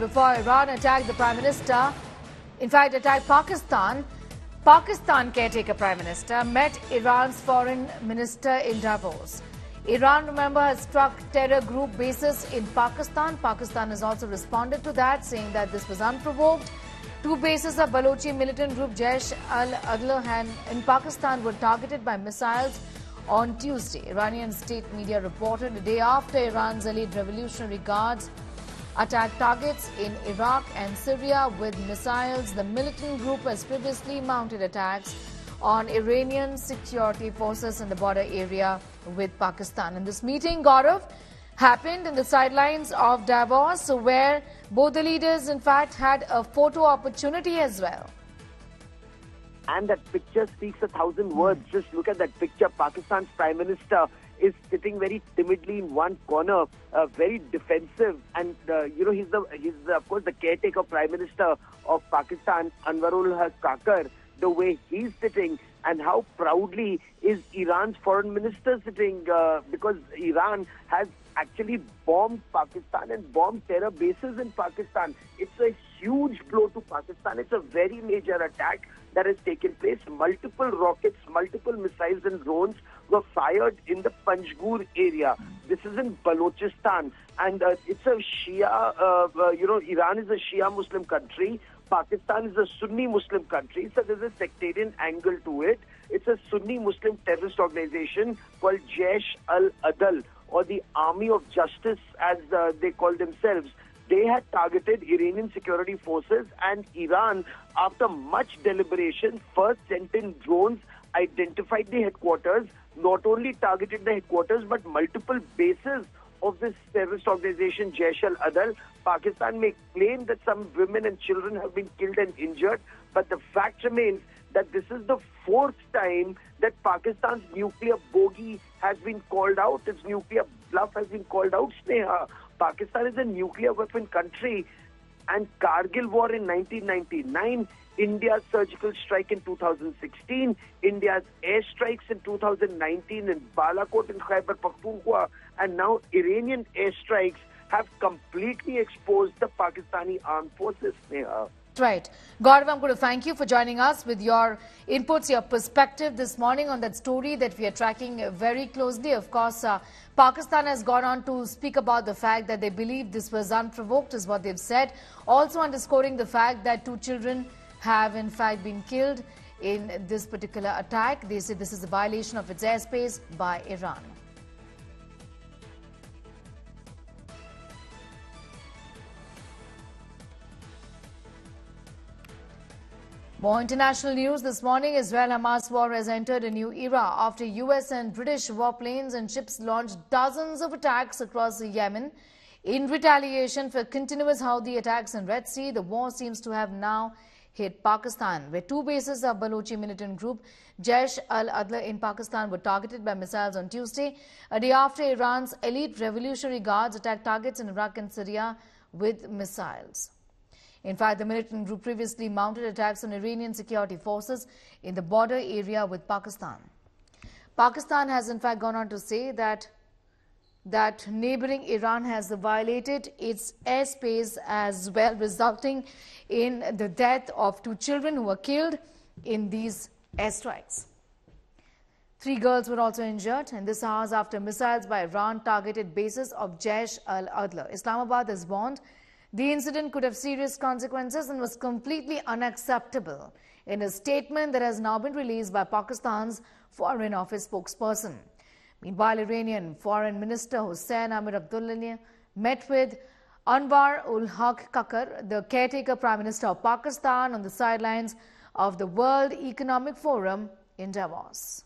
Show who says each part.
Speaker 1: Before Iran attacked the Prime Minister, in fact, attacked Pakistan, Pakistan caretaker Prime Minister met Iran's Foreign Minister in Davos. Iran, remember, has struck terror group bases in Pakistan. Pakistan has also responded to that, saying that this was unprovoked. Two bases of Balochi militant group Jaish al-Adl in Pakistan were targeted by missiles on Tuesday. Iranian state media reported a day after Iran's elite revolutionary guards attacked targets in Iraq and Syria with missiles. The militant group has previously mounted attacks on Iranian security forces in the border area with Pakistan. And this meeting, Gaurav, happened in the sidelines of Davos, where both the leaders, in fact, had a photo opportunity as well.
Speaker 2: And that picture speaks a thousand words. Just look at that picture. Pakistan's Prime Minister is sitting very timidly in one corner, uh, very defensive, and uh, you know he's the he's the, of course the caretaker prime minister of Pakistan, Anwarul Kakar. The way he's sitting and how proudly is Iran's foreign minister sitting uh, because Iran has actually bombed Pakistan and bombed terror bases in Pakistan. It's a huge blow to Pakistan. It's a very major attack that has taken place. Multiple rockets, multiple missiles and drones were fired in the Panjgur area. This is in Balochistan, and uh, it's a Shia. Uh, uh, you know, Iran is a Shia Muslim country. Pakistan is a Sunni Muslim country, so there's a sectarian angle to it. It's a Sunni Muslim terrorist organization called Jaish al-Adl, or the Army of Justice, as uh, they call themselves they had targeted Iranian security forces and Iran, after much deliberation, first sent in drones, identified the headquarters, not only targeted the headquarters but multiple bases of this terrorist organization, Jaish al-Adl. Pakistan may claim that some women and children have been killed and injured, but the fact remains that this is the fourth time that Pakistan's nuclear bogey has been called out, its nuclear bluff has been called out, Sneha. Pakistan is a nuclear weapon country and Kargil war in 1999 India's surgical strike in 2016, India's airstrikes in 2019 in Balakot and Khyber Pakhtunkhwa, and now Iranian airstrikes have completely exposed the Pakistani armed forces. Neha.
Speaker 1: Right. Gaurav, I'm going to thank you for joining us with your inputs, your perspective this morning on that story that we are tracking very closely. Of course, uh, Pakistan has gone on to speak about the fact that they believe this was unprovoked, is what they've said. Also underscoring the fact that two children have in fact been killed in this particular attack. They say this is a violation of its airspace by Iran. More international news this morning. Israel-Hamas war has entered a new era after US and British warplanes and ships launched dozens of attacks across Yemen. In retaliation for continuous Houthi attacks in Red Sea, the war seems to have now hit Pakistan, where two bases of Balochi militant group Jaish al-Adl in Pakistan were targeted by missiles on Tuesday, a day after Iran's elite revolutionary guards attacked targets in Iraq and Syria with missiles. In fact, the militant group previously mounted attacks on Iranian security forces in the border area with Pakistan. Pakistan has in fact gone on to say that that neighboring Iran has violated its airspace as well, resulting in the death of two children who were killed in these airstrikes. Three girls were also injured, and this hours after missiles by Iran targeted bases of Jaish al-Adl. Islamabad has warned the incident could have serious consequences and was completely unacceptable in a statement that has now been released by Pakistan's Foreign Office spokesperson. Meanwhile, Iranian Foreign Minister Hossein Amir Abdullahian met with Anwar ul Haq Kakar, the caretaker Prime Minister of Pakistan, on the sidelines of the World Economic Forum in Davos.